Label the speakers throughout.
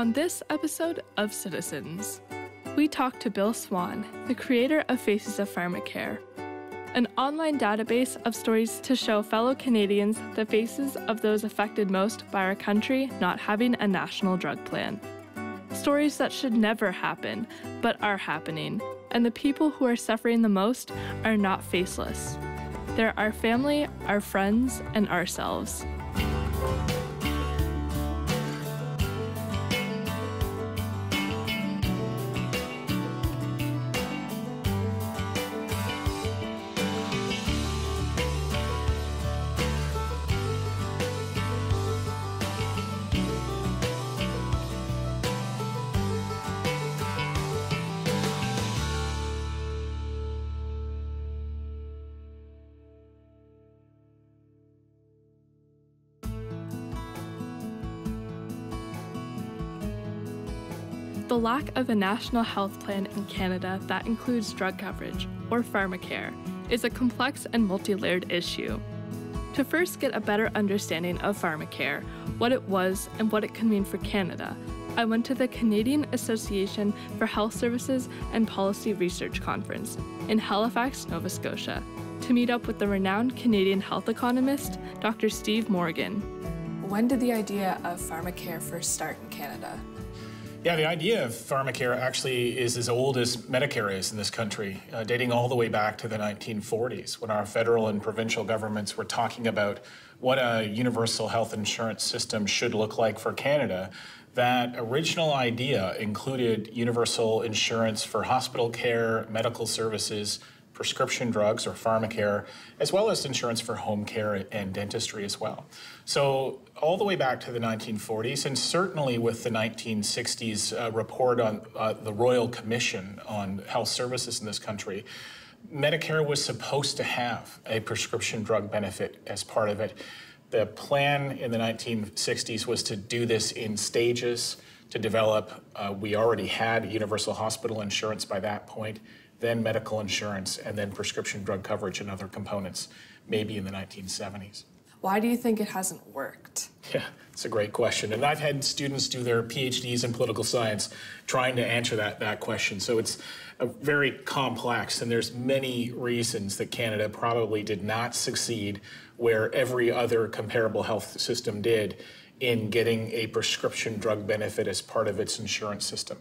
Speaker 1: On this episode of Citizens, we talk to Bill Swan, the creator of Faces of Pharmacare, an online database of stories to show fellow Canadians the faces of those affected most by our country not having a national drug plan. Stories that should never happen, but are happening, and the people who are suffering the most are not faceless. They're our family, our friends, and ourselves. The lack of a national health plan in Canada that includes drug coverage, or pharmacare, is a complex and multi layered issue. To first get a better understanding of pharmacare, what it was, and what it can mean for Canada, I went to the Canadian Association for Health Services and Policy Research Conference in Halifax, Nova Scotia, to meet up with the renowned Canadian health economist, Dr. Steve Morgan.
Speaker 2: When did the idea of pharmacare first start in Canada?
Speaker 3: Yeah, the idea of pharmacare actually is as old as Medicare is in this country, uh, dating all the way back to the 1940s when our federal and provincial governments were talking about what a universal health insurance system should look like for Canada. That original idea included universal insurance for hospital care, medical services, prescription drugs or pharmacare, as well as insurance for home care and dentistry as well. So, all the way back to the 1940s, and certainly with the 1960s uh, report on uh, the Royal Commission on Health Services in this country, Medicare was supposed to have a prescription drug benefit as part of it. The plan in the 1960s was to do this in stages, to develop, uh, we already had universal hospital insurance by that point then medical insurance, and then prescription drug coverage and other components, maybe in the 1970s.
Speaker 2: Why do you think it hasn't worked?
Speaker 3: Yeah, it's a great question. And I've had students do their PhDs in political science trying to answer that, that question. So it's very complex, and there's many reasons that Canada probably did not succeed where every other comparable health system did in getting a prescription drug benefit as part of its insurance system.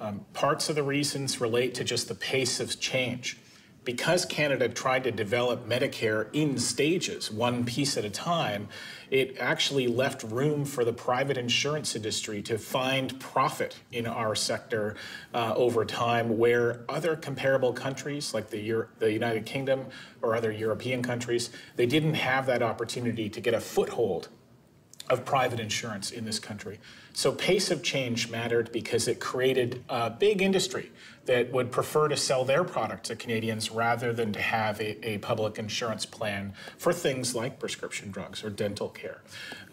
Speaker 3: Um, parts of the reasons relate to just the pace of change. Because Canada tried to develop Medicare in stages, one piece at a time, it actually left room for the private insurance industry to find profit in our sector uh, over time, where other comparable countries like the, Euro- the United Kingdom or other European countries, they didn't have that opportunity to get a foothold of private insurance in this country. So pace of change mattered because it created a big industry that would prefer to sell their product to Canadians rather than to have a, a public insurance plan for things like prescription drugs or dental care.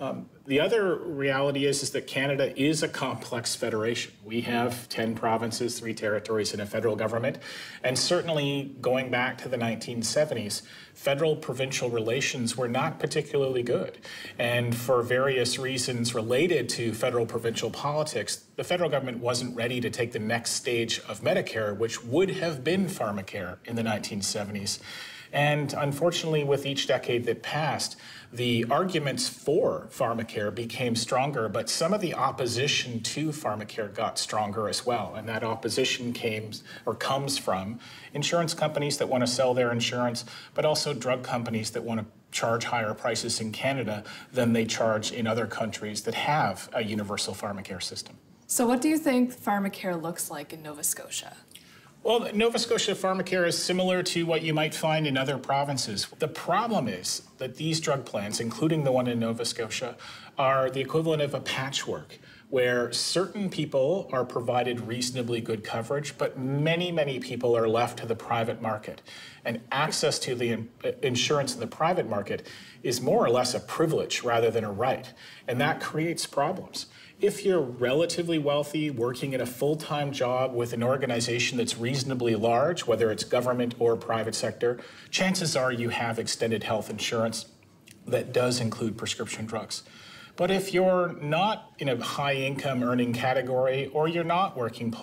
Speaker 3: Um, the other reality is, is that Canada is a complex federation. We have 10 provinces, three territories, and a federal government. And certainly going back to the 1970s, federal provincial relations were not particularly good. And for various reasons related to federal provincial politics, the federal government wasn't ready to take the next stage of Medicare, which would have been pharmacare in the 1970s. And unfortunately, with each decade that passed, the arguments for pharmacare became stronger, but some of the opposition to pharmacare got stronger as well. And that opposition came or comes from insurance companies that want to sell their insurance, but also drug companies that want to charge higher prices in Canada than they charge in other countries that have a universal pharmacare system.
Speaker 2: So, what do you think pharmacare looks like in Nova Scotia?
Speaker 3: Well, Nova Scotia pharmacare is similar to what you might find in other provinces. The problem is that these drug plans, including the one in Nova Scotia, are the equivalent of a patchwork where certain people are provided reasonably good coverage, but many, many people are left to the private market. And access to the insurance in the private market is more or less a privilege rather than a right. And that creates problems. If you're relatively wealthy, working in a full time job with an organization that's reasonably large, whether it's government or private sector, chances are you have extended health insurance that does include prescription drugs. But if you're not in a high income earning category or you're not working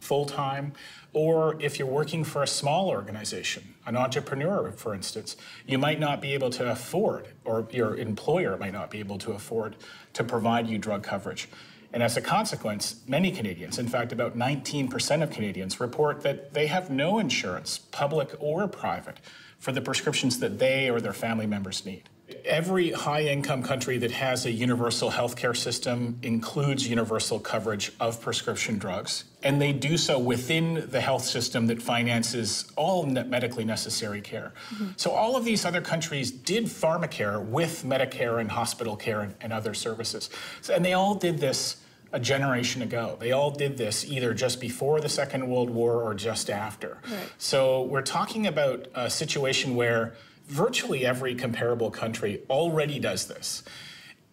Speaker 3: full time, or if you're working for a small organization, an entrepreneur, for instance, you might not be able to afford, or your employer might not be able to afford to provide you drug coverage. And as a consequence, many Canadians, in fact, about 19% of Canadians, report that they have no insurance, public or private, for the prescriptions that they or their family members need. Every high income country that has a universal health care system includes universal coverage of prescription drugs, and they do so within the health system that finances all medically necessary care. Mm-hmm. So, all of these other countries did pharmacare with Medicare and hospital care and, and other services. So, and they all did this a generation ago. They all did this either just before the Second World War or just after. Right. So, we're talking about a situation where virtually every comparable country already does this.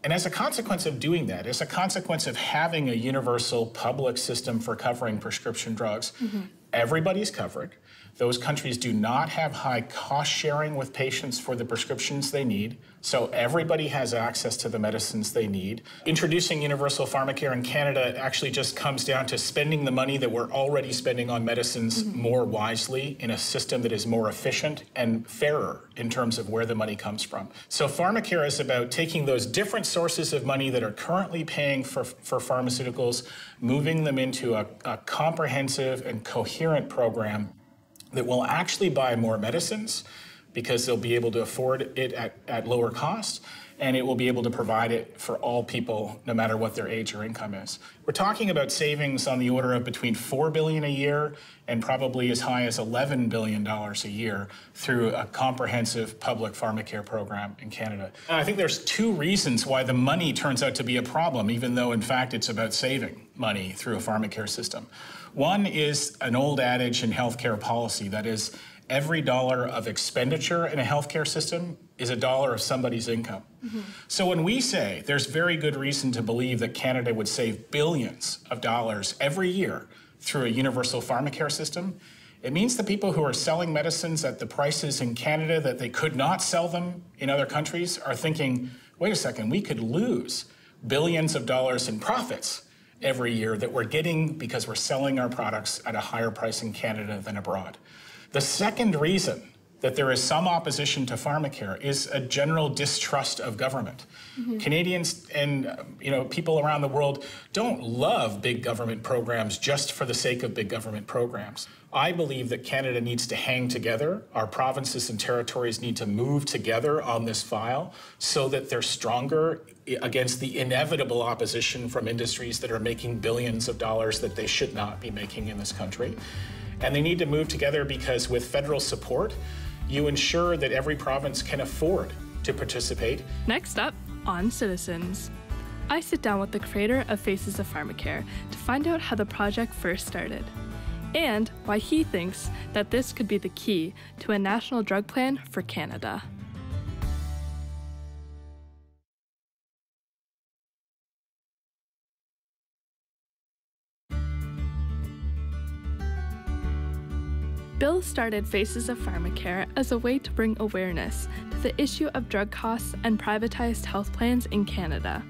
Speaker 3: And as a consequence of doing that, as a consequence of having a universal public system for covering prescription drugs, mm-hmm. everybody's covered. Those countries do not have high cost sharing with patients for the prescriptions they need, so everybody has access to the medicines they need. Introducing universal pharmacare in Canada actually just comes down to spending the money that we're already spending on medicines mm-hmm. more wisely in a system that is more efficient and fairer in terms of where the money comes from. So pharmacare is about taking those different sources of money that are currently paying for, for pharmaceuticals, moving them into a, a comprehensive and coherent program that will actually buy more medicines because they'll be able to afford it at, at lower cost and it will be able to provide it for all people no matter what their age or income is. We're talking about savings on the order of between 4 billion a year and probably as high as 11 billion dollars a year through a comprehensive public pharmacare program in Canada. And I think there's two reasons why the money turns out to be a problem even though in fact it's about saving money through a pharmacare system. One is an old adage in healthcare policy that is, every dollar of expenditure in a healthcare system is a dollar of somebody's income. Mm-hmm. So when we say there's very good reason to believe that Canada would save billions of dollars every year through a universal pharmacare system, it means the people who are selling medicines at the prices in Canada that they could not sell them in other countries are thinking, wait a second, we could lose billions of dollars in profits every year that we're getting because we're selling our products at a higher price in Canada than abroad. The second reason that there is some opposition to pharmacare is a general distrust of government. Mm-hmm. Canadians and you know people around the world don't love big government programs just for the sake of big government programs. I believe that Canada needs to hang together. Our provinces and territories need to move together on this file so that they're stronger against the inevitable opposition from industries that are making billions of dollars that they should not be making in this country. And they need to move together because with federal support, you ensure that every province can afford to participate.
Speaker 1: Next up, on Citizens. I sit down with the creator of Faces of Pharmacare to find out how the project first started and why he thinks that this could be the key to a national drug plan for Canada. Bill started Faces of Pharmacare as a way to bring awareness to the issue of drug costs and privatized health plans in Canada.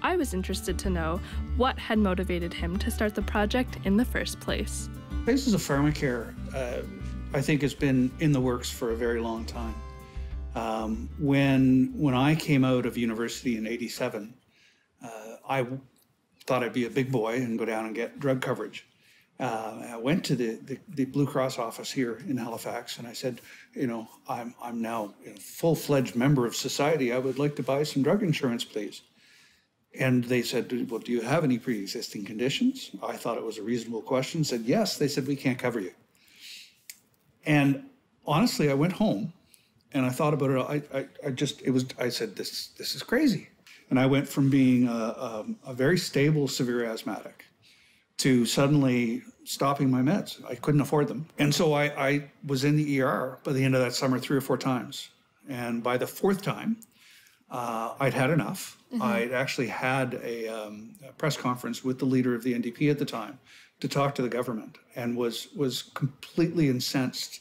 Speaker 1: I was interested to know what had motivated him to start the project in the first place.
Speaker 4: Faces of Pharmacare, uh, I think, has been in the works for a very long time. Um, when when I came out of university in '87, uh, I thought I'd be a big boy and go down and get drug coverage. Uh, I went to the, the, the, Blue Cross office here in Halifax and I said, you know, I'm, I'm now a full fledged member of society. I would like to buy some drug insurance, please. And they said, Well, do you have any pre existing conditions? I thought it was a reasonable question. Said, Yes. They said, We can't cover you. And honestly, I went home and I thought about it. I, I, I just, it was, I said, This, this is crazy. And I went from being a, a, a very stable, severe asthmatic to suddenly stopping my meds. I couldn't afford them. And so I, I was in the ER by the end of that summer three or four times. And by the fourth time, uh, I'd had enough. Mm-hmm. I'd actually had a, um, a, press conference with the leader of the NDP at the time to talk to the government, and was was completely incensed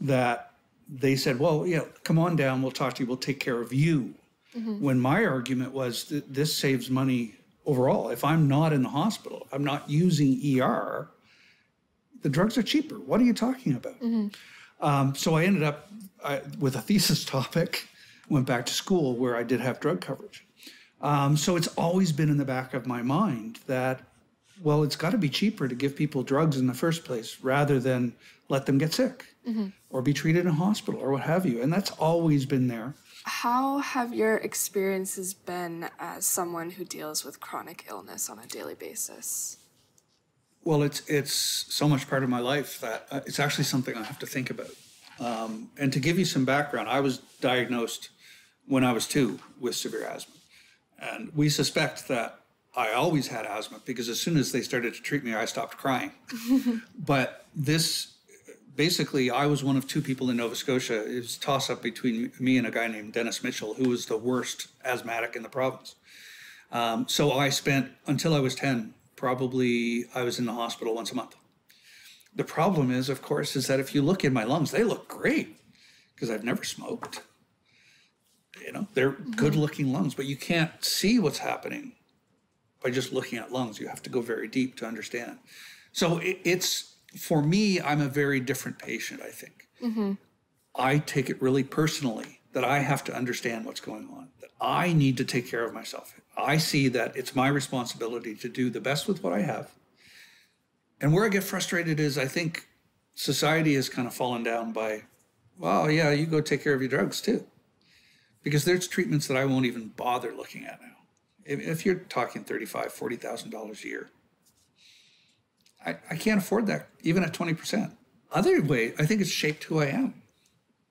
Speaker 4: that they said, "Well, yeah, come on down. We'll talk to you. We'll take care of you." When my argument was that this saves money overall. If I'm not in the hospital, I'm not using ER, the drugs are cheaper. What are you talking about? Um, so I ended up I, with a thesis topic, went back to school where I did have drug coverage. Um, so it's always been in the back of my mind that, well, it's got to be cheaper to give people drugs in the first place rather than let them get sick or be treated in a hospital or what have you. And that's always been there.
Speaker 2: How have your experiences been as someone who deals with chronic illness on a daily basis?
Speaker 4: Well, it's it's so much part of my life that uh, it's actually something I have to think about. Um, and to give you some background, I was diagnosed when I was two with severe asthma, and we suspect that I always had asthma because as soon as they started to treat me, I stopped crying. but this basically, I was one of two people in Nova Scotia. It was a toss up between me and a guy named Dennis Mitchell, who was the worst asthmatic in the province. Um, so I spent until I was 10, probably I was in the hospital once a month. The problem is, of course, is that if you look in my lungs, they look great because I've never smoked. You know, they're good looking lungs, but you can't see what's happening by just looking at lungs. You have to go very deep to understand. So it, it's for me, I'm a very different patient, I think. Mm-hmm. I take it really personally that I have to understand what's going on, that I need to take care of myself. I see that it's my responsibility to do the best with what I have. And where I get frustrated is I think society has kind of fallen down by, well, yeah, you go take care of your drugs too. Because there's treatments that I won't even bother looking at now. If, if you're talking $35,000, $40,000 a year, I, I can't afford that, even at 20%. Other way, I think it's shaped who I am.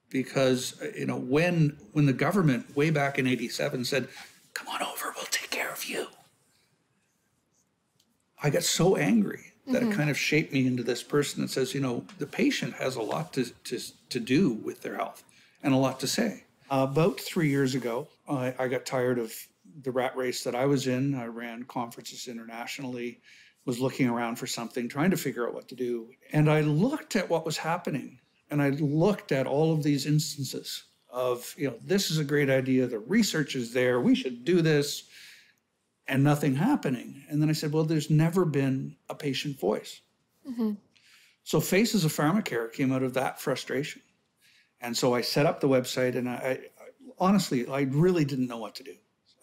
Speaker 4: Because, uh, you know, when when the government way back in 87 said, come on over, we'll take care of you. I got so angry that it kind of shaped me into this person that says, you know, the patient has a lot to, to, to do with their health and a lot to say. about three years ago, I, I got tired of the rat race that I was in. I ran conferences internationally, was looking around for something, trying to figure out what to do. And I looked at what was happening and I looked at all of these instances of, you know, this is a great idea. The research is there. We should do this and nothing happening. And then I said, well, there's never been a patient voice. Mm-hmm. So Faces of Pharmacare came out of that frustration. And so I set up the website and I, I honestly, I really didn't know what to do.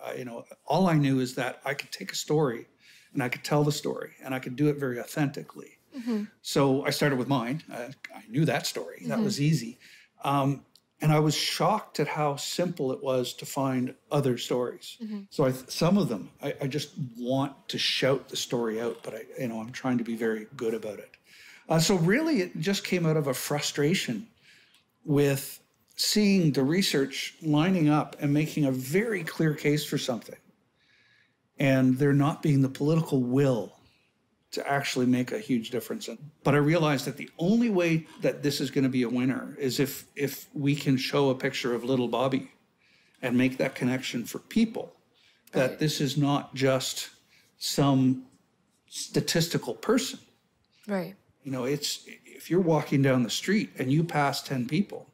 Speaker 4: I, you know, all I knew is that I could take a story and I could tell the story and I could do it very authentically. So I started with mine. I, I knew that story. That was easy. Um, and I was shocked at how simple it was to find other stories. So I, some of them, I, I just want to shout the story out, but I, you know, I'm trying to be very good about it. Uh, so really, it just came out of a frustration with seeing the research lining up and making a very clear case for something, and there not being the political will to actually make a huge difference. In. But I realized that the only way that this is going to be a winner is if if we can show a picture of little Bobby and make that connection for people that
Speaker 2: Right.
Speaker 4: this is not just some statistical person.
Speaker 2: Right.
Speaker 4: You know, it's if you're walking down the street and you pass 10 people,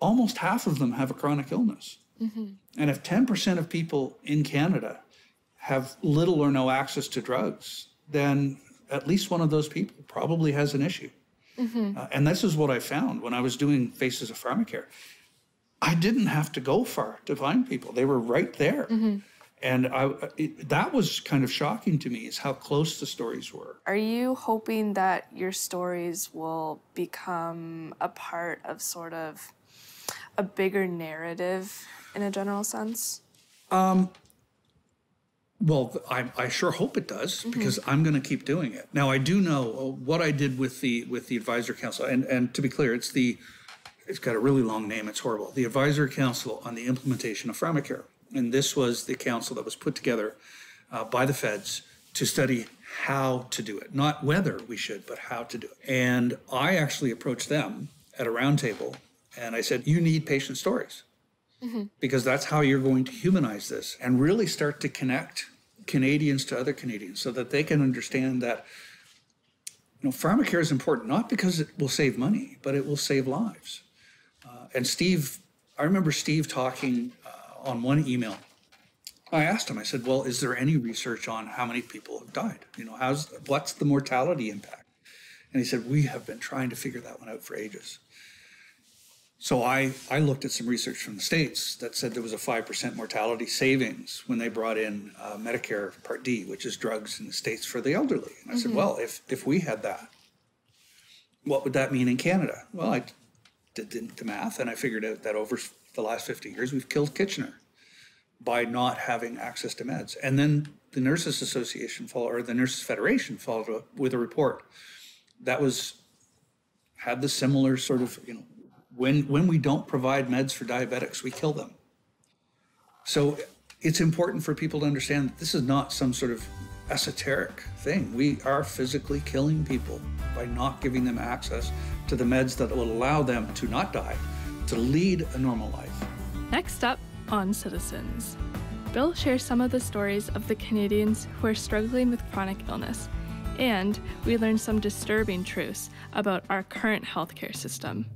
Speaker 4: almost half of them have a chronic illness. Mm-hmm. And if 10% of people in Canada have little or no access to drugs, then at least one of those people probably has an issue. Mm-hmm. Uh, and this is what I found when I was doing Faces of Pharmacare. I didn't have to go far to find people, they were right there. Mm-hmm. And I, uh, it, that was kind of shocking to me, is how close the stories were.
Speaker 2: Are you hoping that your stories will become a part of sort of a bigger narrative in a general sense?
Speaker 4: Um, Well, I, I sure hope it does because I'm going to keep doing it. Now, I do know uh, what I did with the with the advisor council, and and to be clear, it's the it's got a really long name. It's horrible. The advisor council on the implementation of pharmacare, and this was the council that was put together uh, by the feds to study how to do it, not whether we should, but how to do it. And I actually approached them at a roundtable, and I said, "You need patient stories." Because that's how you're going to humanize this and really start to connect Canadians to other Canadians so that they can understand that you know pharmacare is important not because it will save money but it will save lives. Uh, and Steve, I remember Steve talking uh, on one email, I asked him, I said, well, is there any research on how many people have died? You know, how's, what's the mortality impact? And he said, we have been trying to figure that one out for ages. So I, I looked at some research from the States that said there was a 5% mortality savings when they brought in uh, Medicare Part D, which is drugs in the States for the elderly. And I said, well, if, if we had that, what would that mean in Canada? Well, I did the, the math and I figured out that over the last 50 years, we've killed Kitchener by not having access to meds. And then the Nurses Association followed, or the Nurses Federation followed up with a report that was had the similar sort of you know when when we don't provide meds for diabetics, we kill them. So it's important for people to understand that this is not some sort of esoteric thing. We are physically killing people by not giving them access to the meds that will allow them to not die, to lead a normal life.
Speaker 1: Next up on Citizens, Bill shares some of the stories of the Canadians who are struggling with chronic illness, and we learn some disturbing truths about our current healthcare system.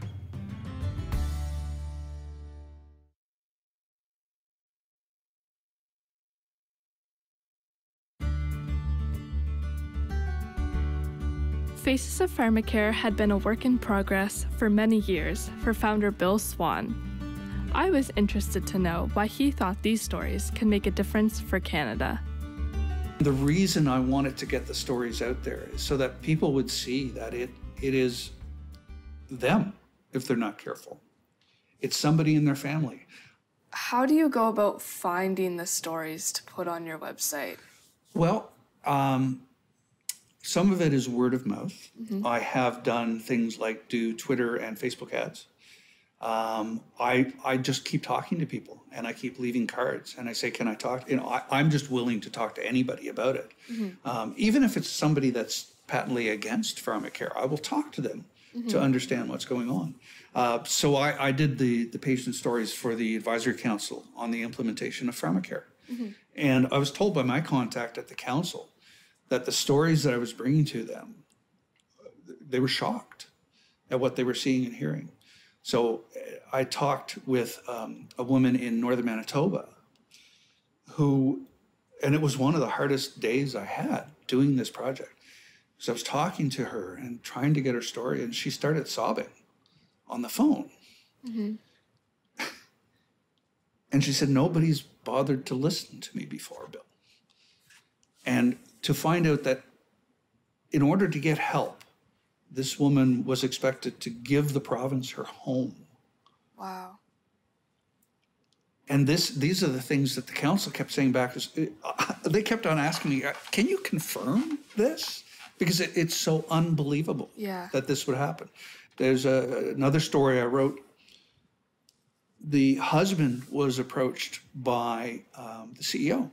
Speaker 1: Faces of Pharmacare had been a work in progress for many years for founder Bill Swan. I was interested to know why he thought these stories can make a difference for Canada.
Speaker 4: The reason I wanted to get the stories out there is so that people would see that it it is them if they're not careful. It's somebody in their family.
Speaker 2: How do you go about finding the stories to put on your website?
Speaker 4: Well, um, some of it is word of mouth. I have done things like do Twitter and Facebook ads. Um, I I just keep talking to people and I keep leaving cards and I say, can I talk? You know, I, I'm just willing to talk to anybody about it, um, even if it's somebody that's patently against pharmacare. I will talk to them to understand what's going on. Uh, so I, I did the the patient stories for the advisory council on the implementation of pharmacare, and I was told by my contact at the council that the stories that I was bringing to them, they were shocked at what they were seeing and hearing. So I talked with um, a woman in northern Manitoba who, and it was one of the hardest days I had doing this project. So I was talking to her and trying to get her story, and she started sobbing on the phone. and she said, Nobody's bothered to listen to me before, Bill. And to find out that in order to get help, this woman was expected to give the province her home.
Speaker 2: Wow.
Speaker 4: And this, these are the things that the council kept saying back. Uh, they kept on asking me, uh, "Can you confirm this?" Because it, it's so unbelievable
Speaker 2: Yeah.
Speaker 4: that this would happen. There's a, another story I wrote. The husband was approached by um, the CEO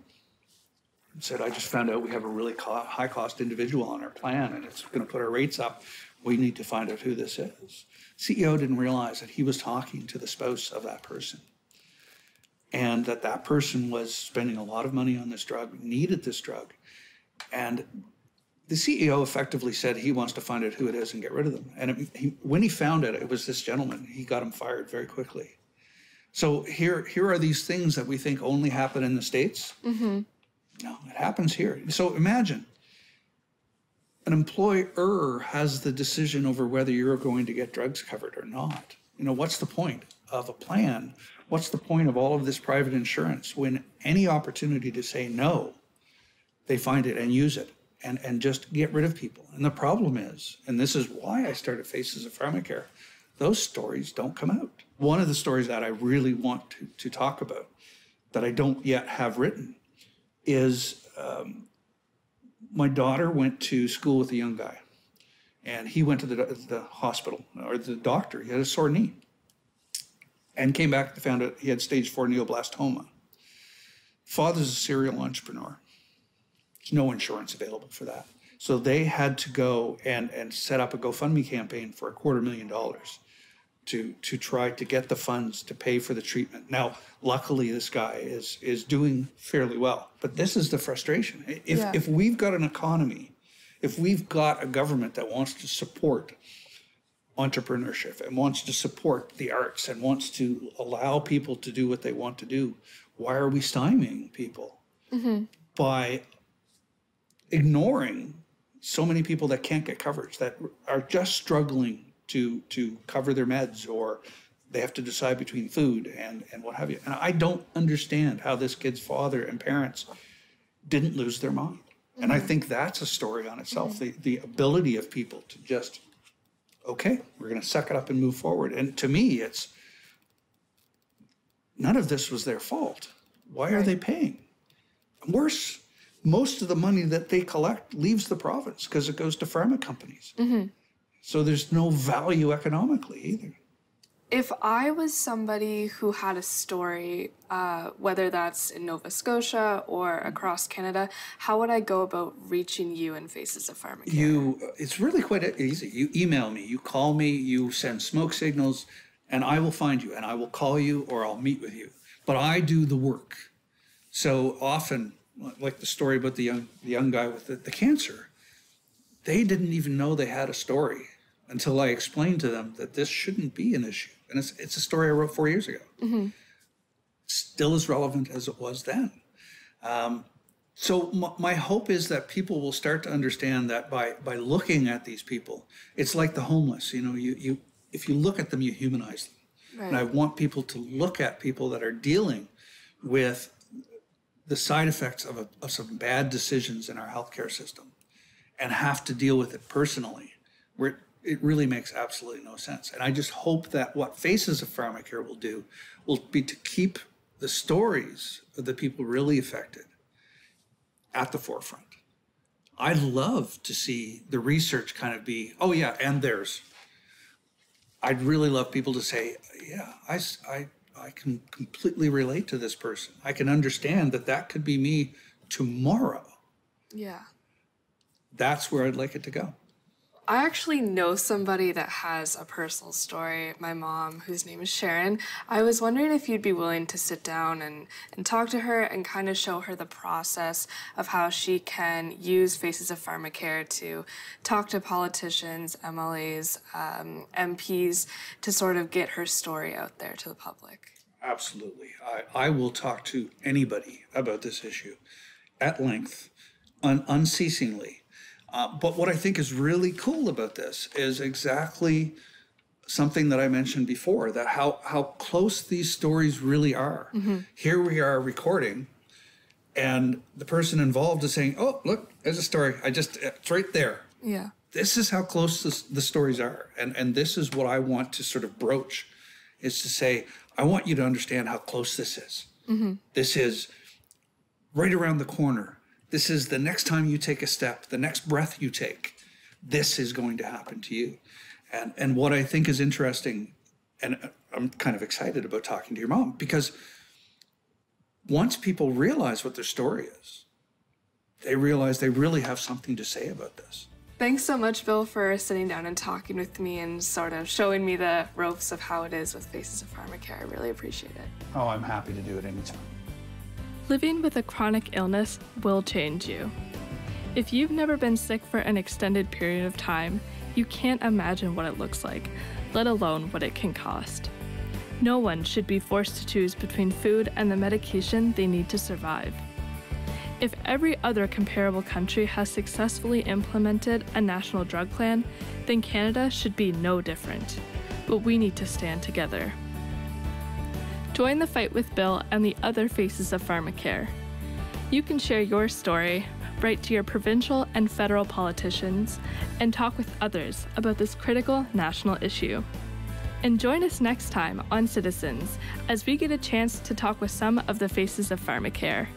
Speaker 4: said, I just found out we have a really co- high cost individual on our plan and it's going to put our rates up. We need to find out who this is. CEO didn't realize that he was talking to the spouse of that person and that that person was spending a lot of money on this drug, needed this drug. And the CEO effectively said he wants to find out who it is and get rid of them. And it, he, when he found it, it was this gentleman. He got him fired very quickly. So here, here are these things that we think only happen in the states. Mm-hmm. No, it happens here. So imagine an employer has the decision over whether you're going to get drugs covered or not. You know, what's the point of a plan? What's the point of all of this private insurance when any opportunity to say no, they find it and use it and, and just get rid of people? And the problem is, and this is why I started Faces of Pharmacare, those stories don't come out. One of the stories that I really want to, to talk about that I don't yet have written is um, my daughter went to school with a young guy, and he went to the, the hospital or the doctor. He had a sore knee, and came back and found out he had stage four neuroblastoma. Father's a serial entrepreneur. There's no insurance available for that. So they had to go and, and set up a GoFundMe campaign for a quarter million dollars to to try to get the funds to pay for the treatment. Now, luckily, this guy is is doing fairly well. But this is the frustration. If
Speaker 2: Yeah.
Speaker 4: if we've got an economy, if we've got a government that wants to support entrepreneurship and wants to support the arts and wants to allow people to do what they want to do, why are we stymieing people mm-hmm. by ignoring so many people that can't get coverage that are just struggling to to cover their meds or they have to decide between food and and what have you. And i don't understand how this kid's father and parents didn't lose their mind. And i mm-hmm. think that's a story on itself mm-hmm. the the ability of people to just okay we're going to suck it up and move forward. And to me it's none of this was their fault. Why are they paying? Worse most of the money that they collect leaves the province because it goes to pharma companies mm-hmm. So there's no value economically either.
Speaker 2: If I was somebody who had a story, uh, whether that's in Nova Scotia or across Canada, how would I go about reaching you in Faces of Pharmacare?
Speaker 4: you it's really quite easy. You email me you call me you send smoke signals and i will find you and i will call you or i'll meet with you. But i do the work. So often like the story about the young the young guy with the, the cancer they didn't even know they had a story until i explained to them that this shouldn't be an issue. And it's, it's a story i wrote four years ago. Mm-hmm. Still as relevant as it was then. Um, so my, my hope is that people will start to understand that by by looking at these people, it's like the homeless. You know, you you if you look at them, you humanize them. And I want people to look at people that are dealing with the side effects of, a, of some bad decisions in our healthcare system and have to deal with it personally, where it, really makes absolutely no sense. And I just hope that what Faces of Pharmacare will do will be to keep the stories of the people really affected at the forefront. I'd love to see the research kind of be, oh yeah, and theirs. I'd really love people to say, yeah, I, I, I can completely relate to this person. I can understand that that could be me tomorrow.
Speaker 2: Yeah.
Speaker 4: That's where I'd like it to go.
Speaker 2: I actually know somebody that has a personal story, my mom, whose name is Sharon. I was wondering if you'd be willing to sit down and, and talk to her and kind of show her the process of how she can use Faces of Pharmacare to talk to politicians, MLAs, um, MPs to sort of get her story out there to the public.
Speaker 4: Absolutely. I, I will talk to anybody about this issue at length, un, unceasingly. Uh, but what I think is really cool about this is exactly something that I mentioned before that how, how close these stories really are. Here we are recording, and the person involved is saying, Oh, look, there's a story. I just, it's right there
Speaker 2: Yeah.
Speaker 4: this is how close this, the stories are and and this is what i want to sort of broach is to say i want you to understand how close this is this is right around the corner this is the next time you take a step the next breath you take this is going to happen to you and and what i think is interesting and i'm kind of excited about talking to your mom because once people realize what their story is they realize they really have something to say about this
Speaker 2: Thanks so much, Bill, for sitting down and talking with me and sort of showing me the ropes of how it is with Faces of Pharmacare. I really appreciate it.
Speaker 4: Oh, I'm happy to do it anytime.
Speaker 1: Living with a chronic illness will change you. If you've never been sick for an extended period of time, you can't imagine what it looks like, let alone what it can cost. No one should be forced to choose between food and the medication they need to survive. If every other comparable country has successfully implemented a national drug plan, then Canada should be no different. But we need to stand together. Join the fight with Bill and the other faces of pharmacare. You can share your story, write to your provincial and federal politicians, and talk with others about this critical national issue. And join us next time on Citizens as we get a chance to talk with some of the faces of pharmacare.